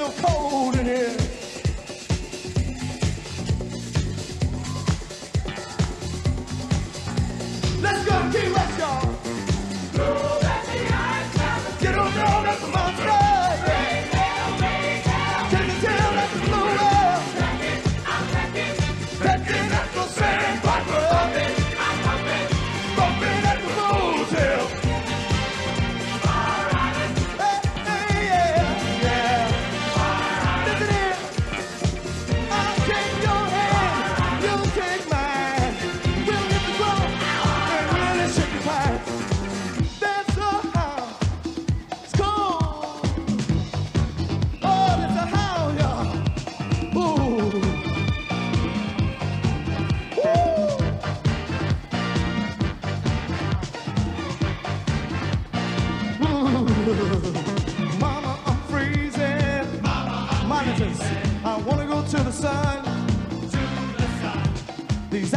little cold in here. Mama, I'm freezing. Mama, I'm Monitors. Freezing. I wanna go to the sun. To the sun. These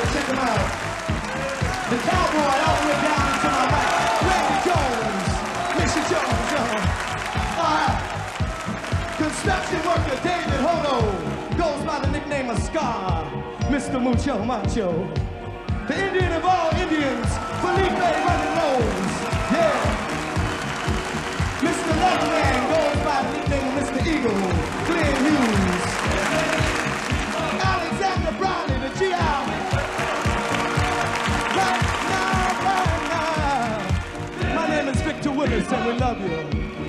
Carter. Check them out. The cowboy all the way down into my back. Randy Jones. Mr. Jones. Uh, all right. Construction worker David Hodo goes by the nickname of Scar. Mr. Mucho Macho. The Indian of all Indians, Felipe Running Nose. Yeah. Mr. Left Man goes by the nickname of Mr. Eagle, Glenn Hughes. Alexander Browning. Dennis, and we love you.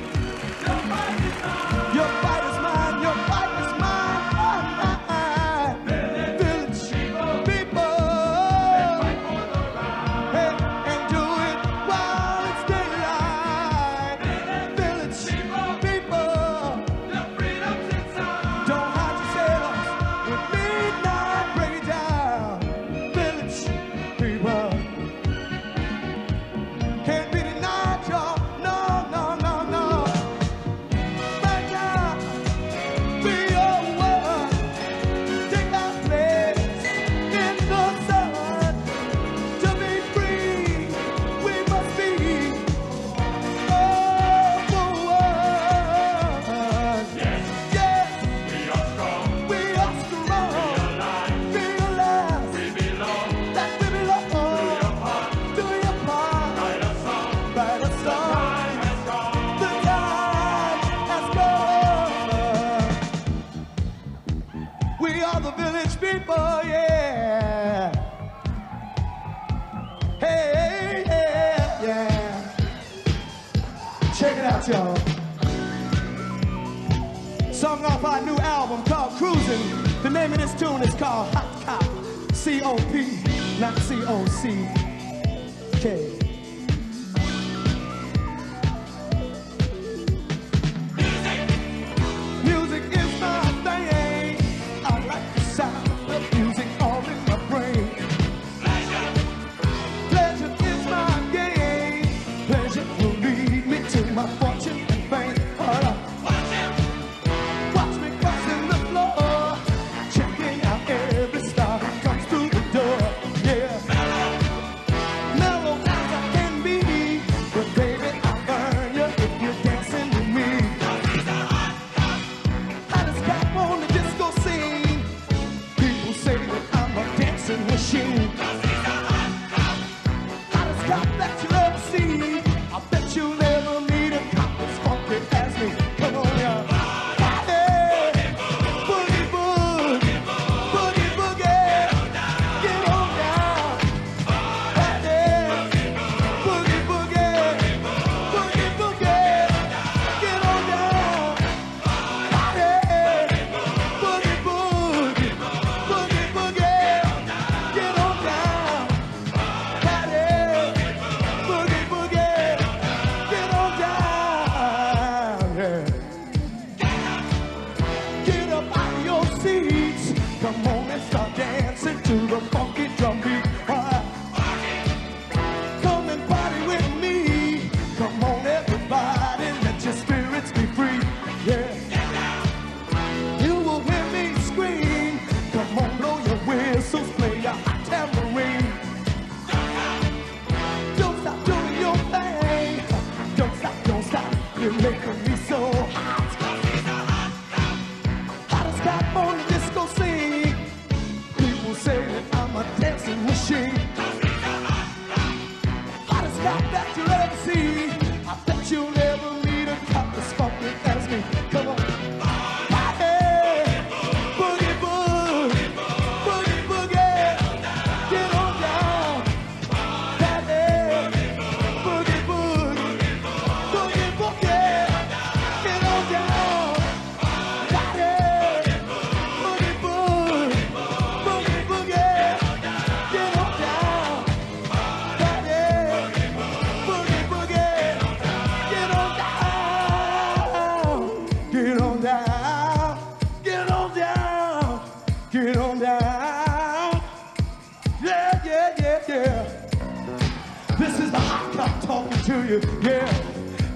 you, yeah.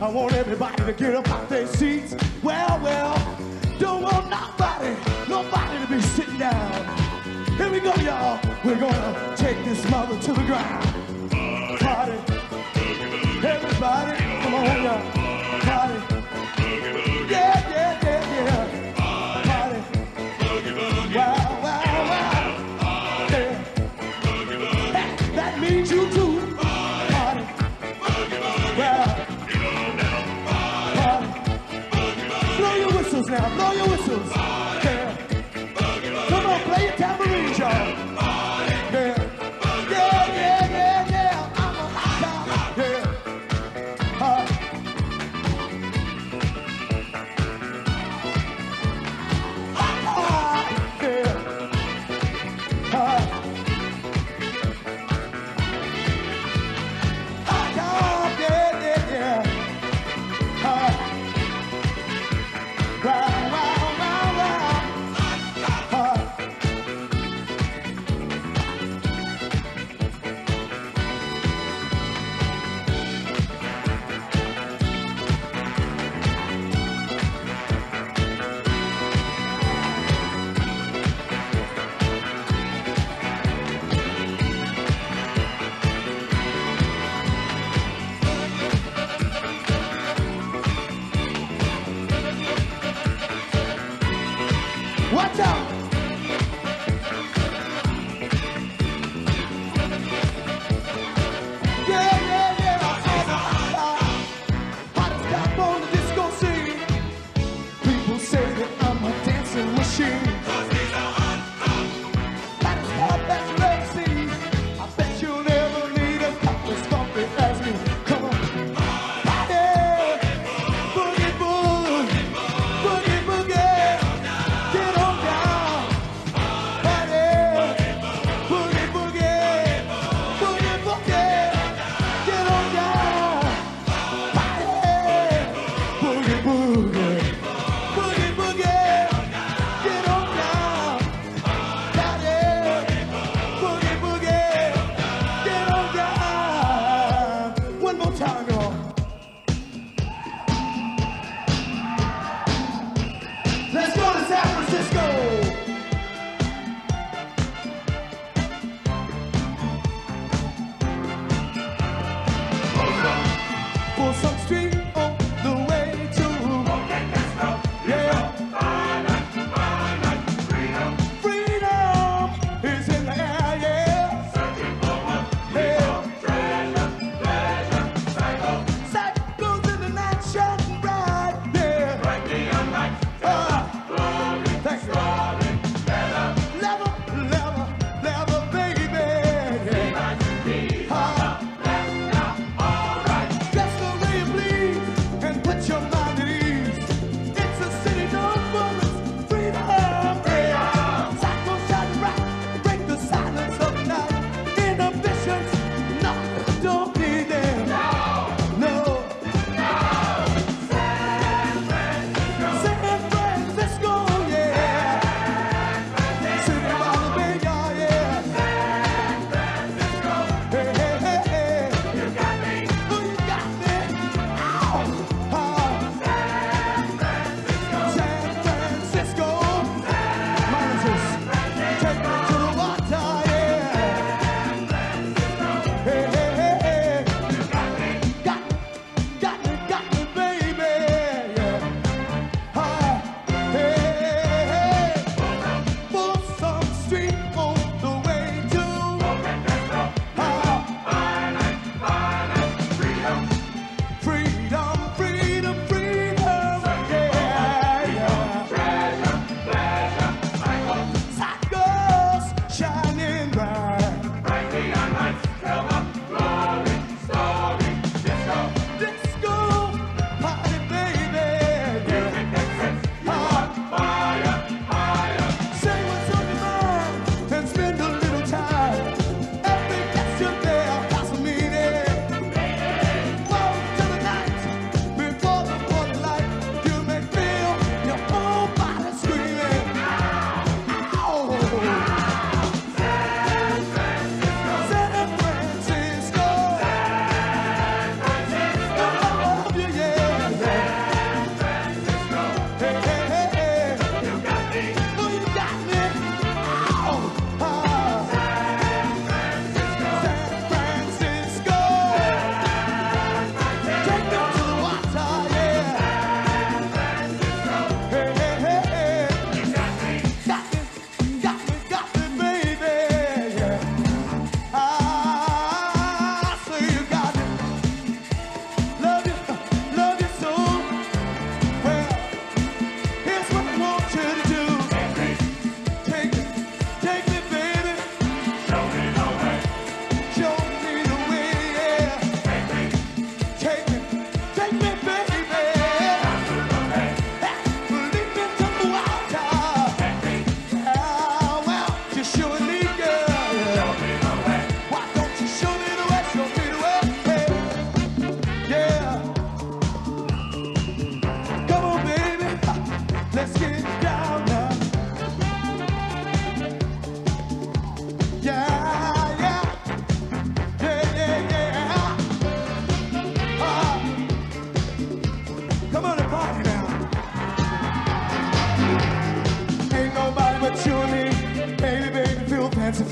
I want everybody to get up out their seats. Well, well, don't want nobody, nobody to be sitting down. Here we go, y'all. We're gonna take this mother to the ground. Party, everybody, come on, y'all.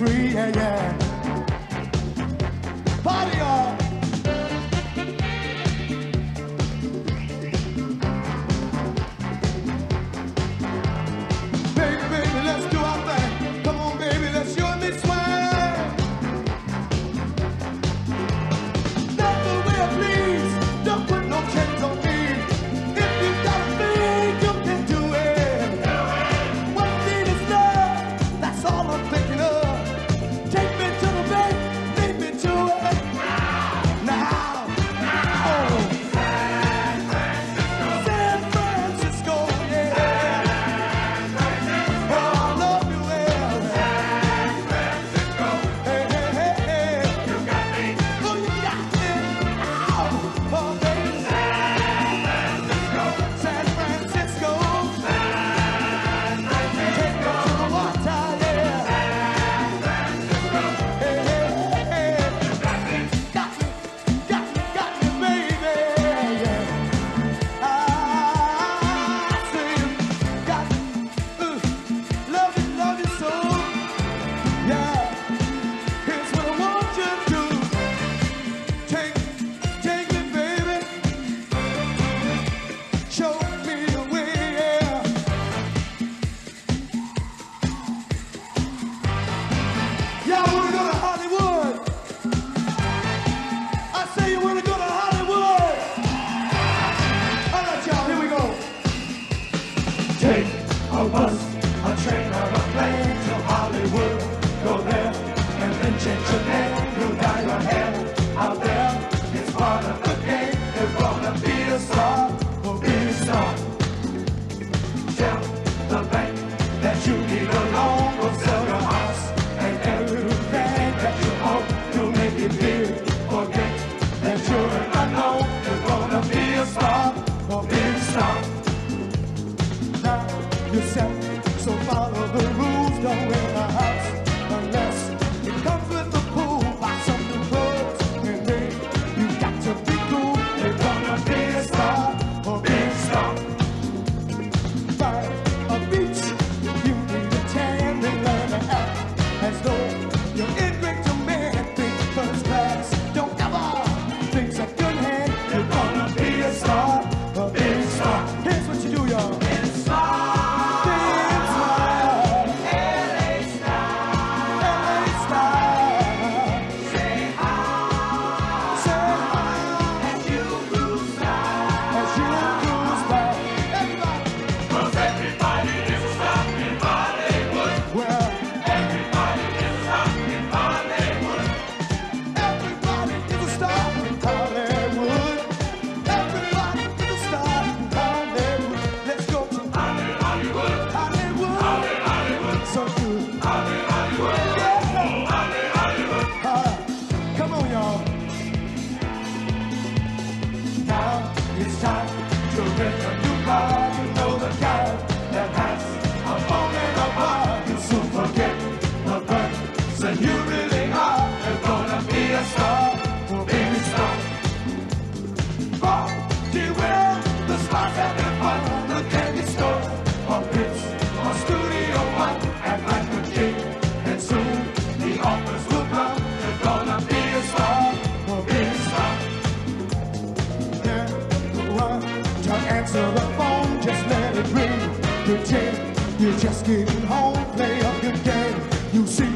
free, yeah, yeah. Party on! to get a new car. getting home, play up your game. You see,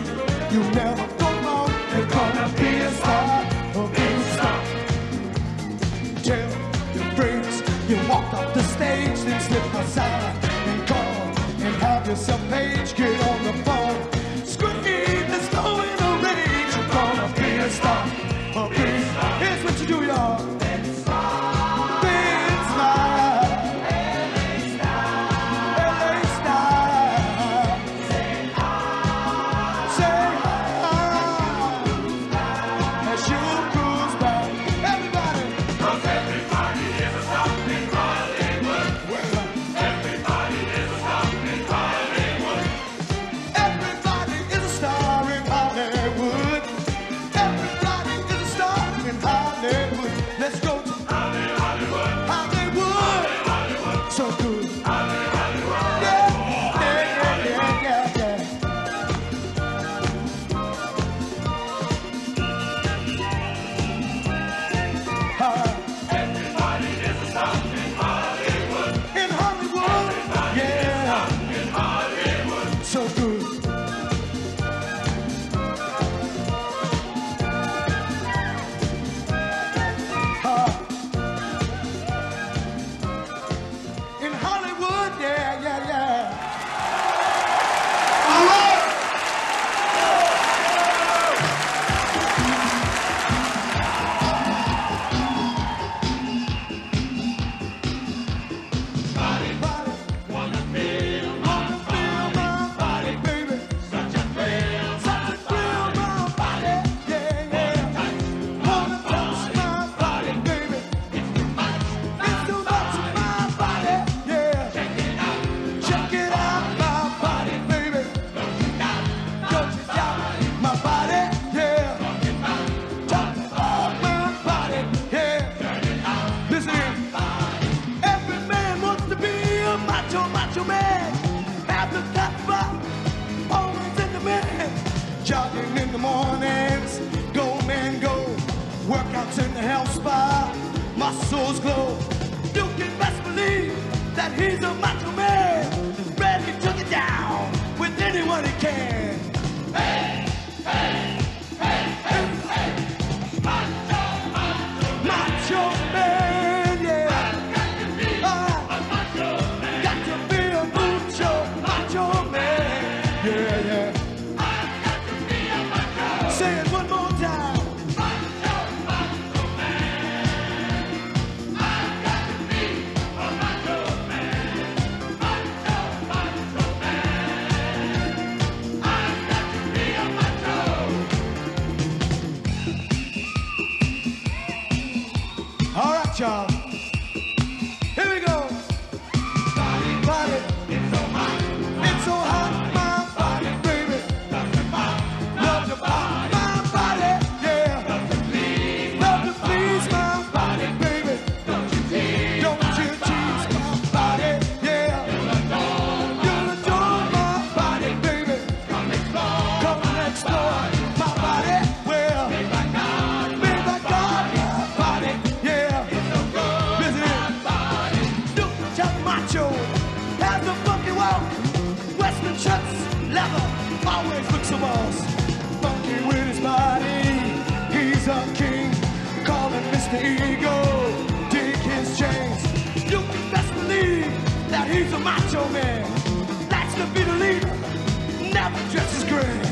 you never go wrong. There's gonna be a star, a big star. Tell your friends you walked off the stage, then slip aside and call and have yourself page. Get macho man. Be the leader, never dresses grand.